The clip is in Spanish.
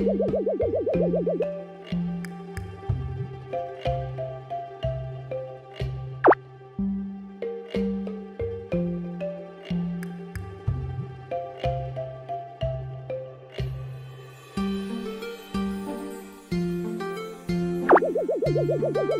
Go, go, go, go, go, go, go.